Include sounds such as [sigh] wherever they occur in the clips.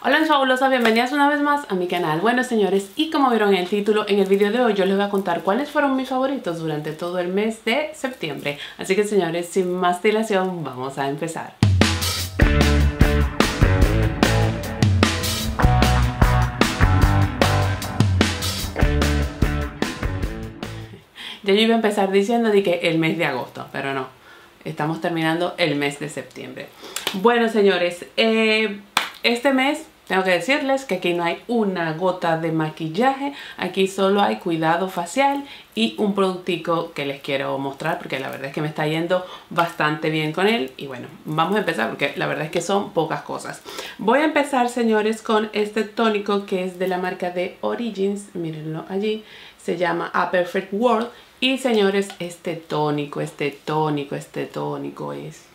Hola mis fabulosas, bienvenidas una vez más a mi canal. Bueno señores, y como vieron en el título, en el video de hoy yo les voy a contar cuáles fueron mis favoritos durante todo el mes de septiembre. Así que señores, sin más dilación, vamos a empezar. Ya yo iba a empezar diciendo de que el mes de agosto, pero no. Estamos terminando el mes de septiembre. Bueno, señores, eh, este mes tengo que decirles que aquí no hay una gota de maquillaje, aquí solo hay cuidado facial y un productico que les quiero mostrar porque la verdad es que me está yendo bastante bien con él. Y bueno, vamos a empezar porque la verdad es que son pocas cosas. Voy a empezar señores con este tónico que es de la marca de Origins, mírenlo allí, se llama A Perfect World. Y señores, este tónico, este tónico, este tónico es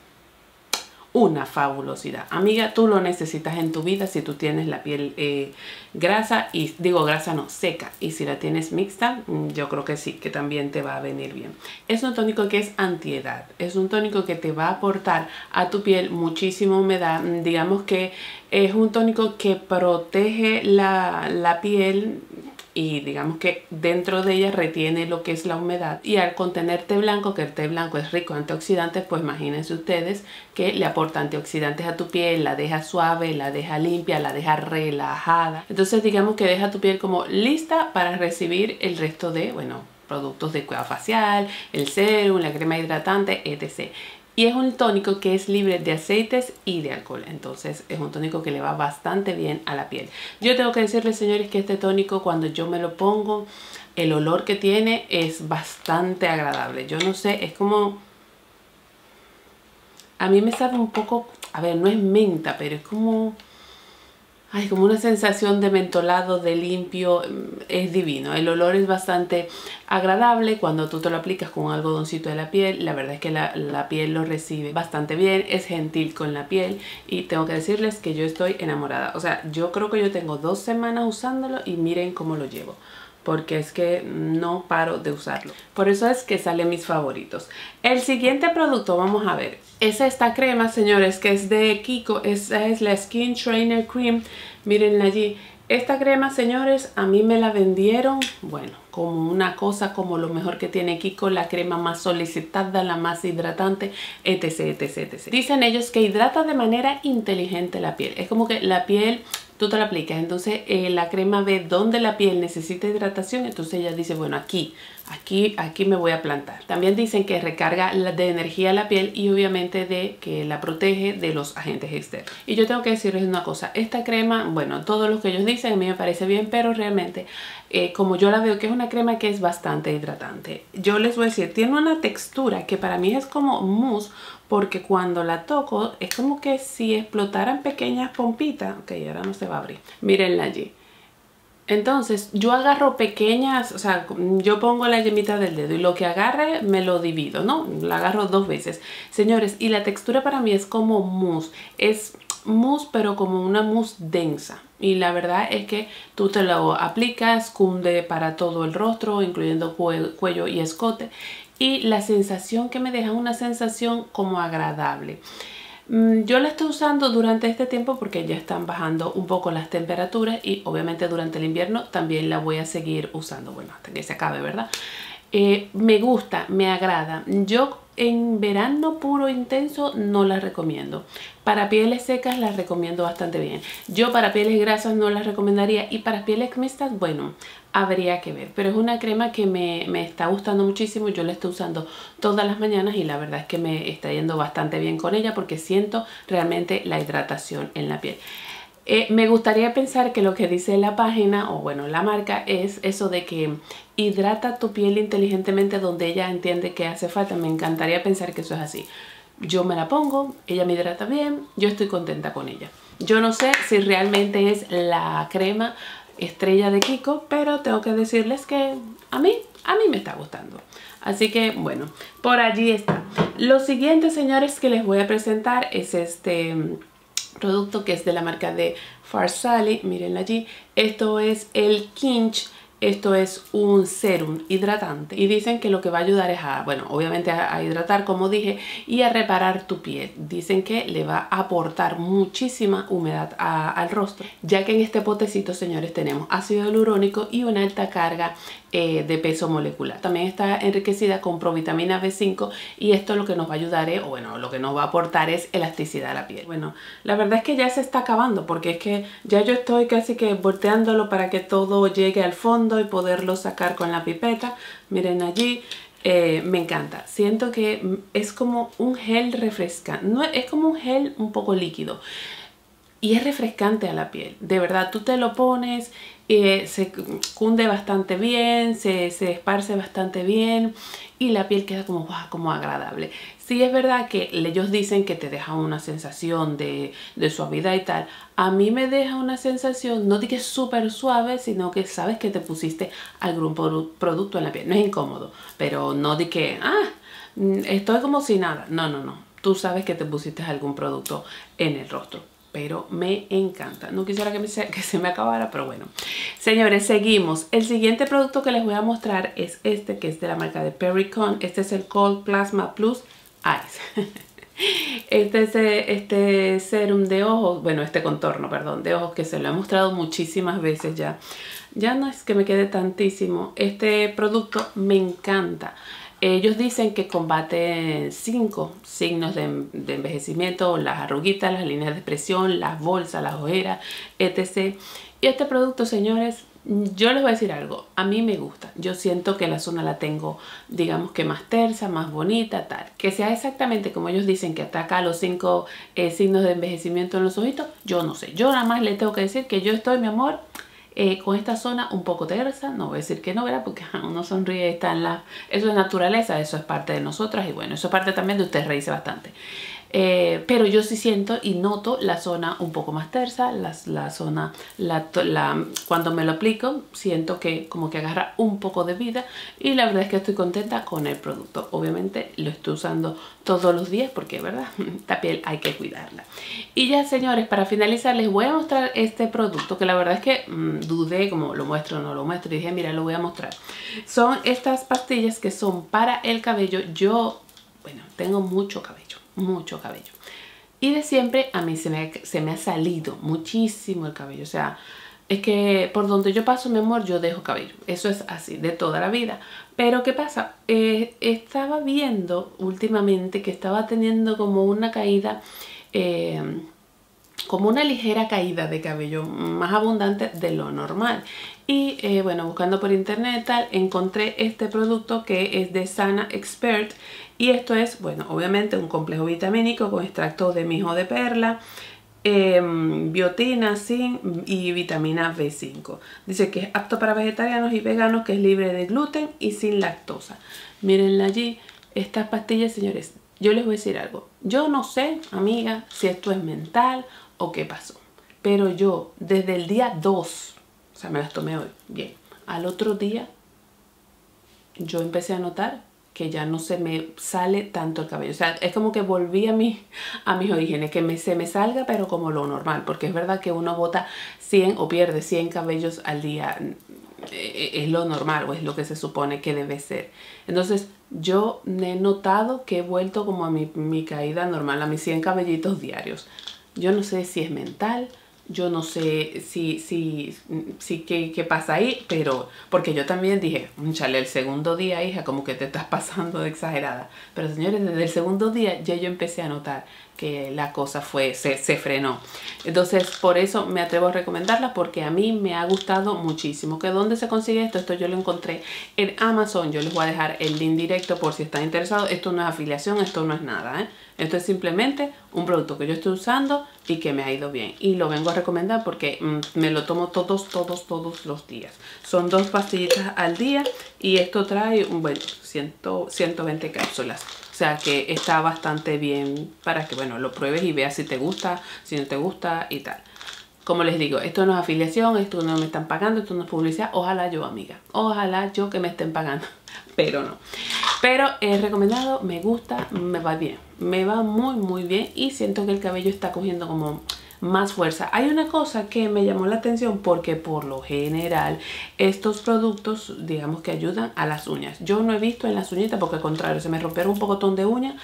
una fabulosidad. Amiga, tú lo necesitas en tu vida si tú tienes la piel eh, grasa y digo grasa no, seca. Y si la tienes mixta, mm, yo creo que sí, que también te va a venir bien. Es un tónico que es antiedad. Es un tónico que te va a aportar a tu piel muchísima humedad. Mm, digamos que es un tónico que protege la, la piel y digamos que dentro de ella retiene lo que es la humedad y al contener té blanco, que el té blanco es rico en antioxidantes, pues imagínense ustedes que le aporta antioxidantes a tu piel, la deja suave, la deja limpia, la deja relajada. Entonces digamos que deja tu piel como lista para recibir el resto de, bueno, productos de cuidado facial, el serum, la crema hidratante, etc. Y es un tónico que es libre de aceites y de alcohol. Entonces es un tónico que le va bastante bien a la piel. Yo tengo que decirles, señores, que este tónico cuando yo me lo pongo, el olor que tiene es bastante agradable. Yo no sé, es como... A mí me sabe un poco... A ver, no es menta, pero es como Ay, como una sensación de mentolado, de limpio, mm, es divino. El olor es bastante agradable cuando tú te lo aplicas con un algodoncito de la piel. La verdad es que la, la, piel lo recibe bastante bien, es gentil con la piel y tengo que decirles que yo estoy enamorada. O sea, yo creo que yo tengo dos semanas usándolo y miren cómo lo llevo porque es que no paro de usarlo. Por eso es que salen mis favoritos. El siguiente producto, vamos a ver, es esta crema, señores, que es de Kiko. Esa es la Skin Trainer Cream. Mírenla allí. Esta crema, señores, a mí me la vendieron, bueno, como una cosa como lo mejor que tiene Kiko, la crema más solicitada, la más hidratante, etc, etc, etc. Dicen ellos que hidrata de manera inteligente la piel. Es como que la piel tú te la aplicas. Entonces eh, la crema ve dónde la piel necesita hidratación. Entonces ella dice, bueno, aquí, aquí, aquí me voy a plantar. También dicen que recarga de energía la piel y obviamente de que la protege de los agentes externos. Y yo tengo que decirles una cosa, esta crema, bueno, todo lo que ellos dicen a mí me parece bien, pero realmente eh, como yo la veo que es una crema que es bastante hidratante. Yo les voy a decir, tiene una textura que para mí es como mousse porque cuando la toco es como que si explotaran pequeñas pompitas. Ok, ahora no se va a abrir. Mírenla allí. Entonces yo agarro pequeñas, o sea, yo pongo la yemita del dedo y lo que agarre me lo divido, ¿no? La agarro dos veces. Señores, y la textura para mí es como mousse. Es mousse pero como una mousse densa. Y la verdad es que tú te lo aplicas, cunde para todo el rostro, incluyendo cuello y escote y la sensación que me deja una sensación como agradable. Mm, yo la estoy usando durante este tiempo porque ya están bajando un poco las temperaturas y obviamente durante el invierno también la voy a seguir usando, bueno, hasta que se acabe, ¿verdad? Eh, me gusta, me agrada. Yo en verano puro intenso no las recomiendo. Para pieles secas las recomiendo bastante bien. Yo para pieles grasas no las recomendaría y para pieles mixtas, bueno, habría que ver. Pero es una crema que me, me, está gustando muchísimo. Yo la estoy usando todas las mañanas y la verdad es que me está yendo bastante bien con ella porque siento realmente la hidratación en la piel. Eh, me gustaría pensar que lo que dice la página o bueno la marca es eso de que hidrata tu piel inteligentemente donde ella entiende que hace falta. Me encantaría pensar que eso es así. Yo me la pongo, ella me hidrata bien, yo estoy contenta con ella. Yo no sé si realmente es la crema estrella de Kiko, pero tengo que decirles que a mí, a mí me está gustando. Así que bueno, por allí está. Lo siguiente, señores, que les voy a presentar es este producto que es de la marca de Farsali, miren allí. Esto es el Kinch Esto es un serum hidratante y dicen que lo que va a ayudar es a, bueno, obviamente a, hidratar como dije y a reparar tu piel. Dicen que le va a aportar muchísima humedad al rostro, ya que en este potecito, señores, tenemos ácido hialurónico y una alta carga eh, de peso molecular. También está enriquecida con provitamina B5 y esto lo que nos va a ayudar es, o bueno, lo que nos va a aportar es elasticidad a la piel. Bueno, la verdad es que ya se está acabando porque es que ya yo estoy casi que volteándolo para que todo llegue al fondo y poderlo sacar con la pipeta. Miren allí, eh, me encanta. Siento que es como un gel refrescante. No, es como un gel un poco líquido. Y es refrescante a la piel. De verdad, tú te lo pones eh, se cunde bastante bien, se, se, esparce bastante bien y la piel queda como, como agradable. Sí es verdad que ellos dicen que te deja una sensación de, de suavidad y tal. A mí me deja una sensación, no de que es súper suave, sino que sabes que te pusiste algún producto en la piel. No es incómodo, pero no de que, ah, mm, estoy como si nada. No, no, no. Tú sabes que te pusiste algún producto en el rostro pero me encanta. No quisiera que, se, que se me acabara, pero bueno. Señores, seguimos. El siguiente producto que les voy a mostrar es este, que es de la marca de Perricon. Este es el Cold Plasma Plus Eyes. [laughs] Este es este serum de ojos, bueno, este contorno, perdón, de ojos que se lo he mostrado muchísimas veces ya. Ya no es que me quede tantísimo. Este producto me encanta. Ellos dicen que combate cinco signos de, envejecimiento, las arruguitas, las líneas de expresión, las bolsas, las ojeras, etc. Y este producto, señores, yo les voy a decir algo, a mí me gusta. Yo siento que la zona la tengo, digamos que más tersa, más bonita, tal. Que sea exactamente como ellos dicen que ataca los cinco eh, signos de envejecimiento en los ojitos, yo no sé. Yo nada más le tengo que decir que yo estoy, mi amor, eh, con esta zona un poco tersa, no voy a decir que no, ¿verdad? Porque uno sonríe, está en la... Eso es naturaleza, eso es parte de nosotras y bueno, eso es parte también de usted reírse bastante. Eh, pero yo sí siento y noto la zona un poco más tersa, la, zona, cuando me lo aplico siento que como que agarra un poco de vida y la verdad es que estoy contenta con el producto. Obviamente lo estoy usando todos los días porque, ¿verdad? [laughs] Esta piel hay que cuidarla. Y ya, señores, para finalizar les voy a mostrar este producto que la verdad es que mm, dudé como lo muestro o no lo muestro y dije, mira, lo voy a mostrar. Son estas pastillas que son para el cabello. Yo, bueno, tengo mucho cabello mucho cabello. Y de siempre a mí se me, se me ha salido muchísimo el cabello. O sea, es que por donde yo paso, mi amor, yo dejo cabello. Eso es así, de toda la vida. Pero ¿qué pasa? Eh, estaba viendo últimamente que estaba teniendo como una caída, eh, como una ligera caída de cabello más abundante de lo normal. Y eh, bueno, buscando por internet tal, encontré este producto que es de Sana Expert y esto es, bueno, obviamente un complejo vitamínico con extracto de mijo de perla, em, biotina, zinc y vitamina B5. Dice que es apto para vegetarianos y veganos, que es libre de gluten y sin lactosa. Mírenla allí, estas pastillas, señores, yo les voy a decir algo. Yo no sé, amiga, si esto es mental o qué pasó. Pero yo, desde el día 2, o sea, me las tomé hoy, bien, al otro día, yo empecé a notar que ya no se me sale tanto el cabello. O sea, es como que volví a, mi, a mis orígenes, que me, se me salga, pero como lo normal. Porque es verdad que uno bota 100 o pierde 100 cabellos al día. Eh, es lo normal o es lo que se supone que debe ser. Entonces, yo he notado que he vuelto como a mi, mi caída normal, a mis 100 cabellitos diarios. Yo no sé si es mental, yo no sé si, si, si qué, qué, pasa ahí, pero porque yo también dije, chale, el segundo día, hija, como que te estás [laughs] pasando de exagerada. Pero señores, desde el segundo día ya yo empecé a notar que la cosa fue, se, se frenó. Entonces, por eso me atrevo a recomendarla, porque a mí me ha gustado muchísimo. ¿Que dónde se consigue esto? Esto yo lo encontré en Amazon. Yo les voy a dejar el link directo por si están interesados. Esto no es afiliación, esto no es nada, ¿eh? Esto es simplemente un producto que yo estoy usando y que me ha ido bien. Y lo vengo a recomendar porque mm, me lo tomo todos, todos, todos los días. Son dos pastillitas al día y esto trae, bueno, 120 cápsulas. O sea que está bastante bien para que, bueno, lo pruebes y veas si te gusta, si no te gusta y tal. Como les digo, esto no es afiliación, esto no me están pagando, esto no es publicidad. Ojalá yo, amiga. Ojalá yo que me estén pagando. [laughs] Pero no. Pero es recomendado, me gusta, me va bien. Me va muy, muy bien. Y siento que el cabello está cogiendo como más fuerza. Hay una cosa que me llamó la atención porque por lo general estos productos digamos que ayudan a las uñas. Yo no he visto en las uñitas porque al contrario se me rompieron un pocotón de uñas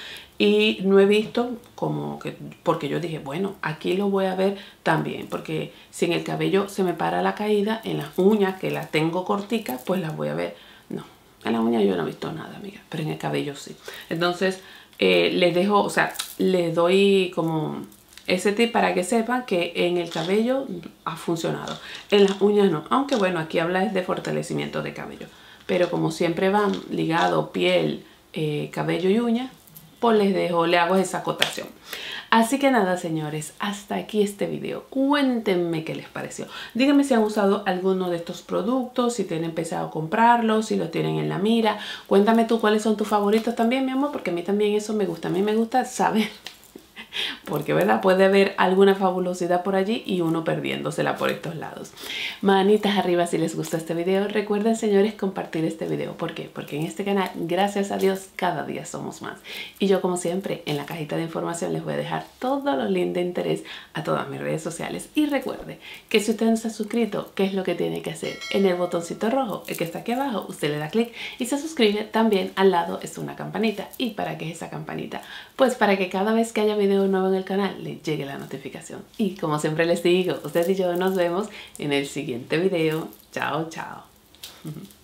y no he visto como que porque yo dije bueno aquí lo voy a ver también porque si en el cabello se me para la caída en las uñas que las tengo corticas pues las voy a ver. No en las uñas yo no he visto nada amiga pero en el cabello sí. Entonces eh, les dejo o sea les doy como ese tip para que sepan que en el cabello ha funcionado en las uñas no aunque bueno aquí habla de fortalecimiento de cabello. Pero como siempre van ligado piel eh, cabello y uñas pues les dejo, le hago esa acotación. Así que nada, señores, hasta aquí este video. Cuéntenme qué les pareció. Díganme si han usado alguno de estos productos, si tienen empezado a comprarlos, si lo tienen en la mira. Cuéntame tú cuáles son tus favoritos también, mi amor, porque a mí también eso me gusta. A mí me gusta saber [laughs] porque verdad puede haber alguna fabulosidad por allí y uno perdiéndosela por estos lados. Manitas arriba si les gustó este video. Recuerden señores compartir este video. ¿Por qué? Porque en este canal, gracias a Dios, cada día somos más. Y yo como siempre en la cajita de información les voy a dejar todos los links de interés a todas mis redes sociales. Y recuerde que si usted no está suscrito, ¿qué es lo que tiene que hacer? En el botoncito rojo, el que está aquí abajo, usted le da clic y se suscribe. También al lado es una campanita. ¿Y para qué es esa campanita? Pues para que cada vez que haya video nuevo en el canal le llegue la notificación. Y como siempre les digo, ustedes y yo nos vemos en el siguiente video. Chao, chao. [laughs]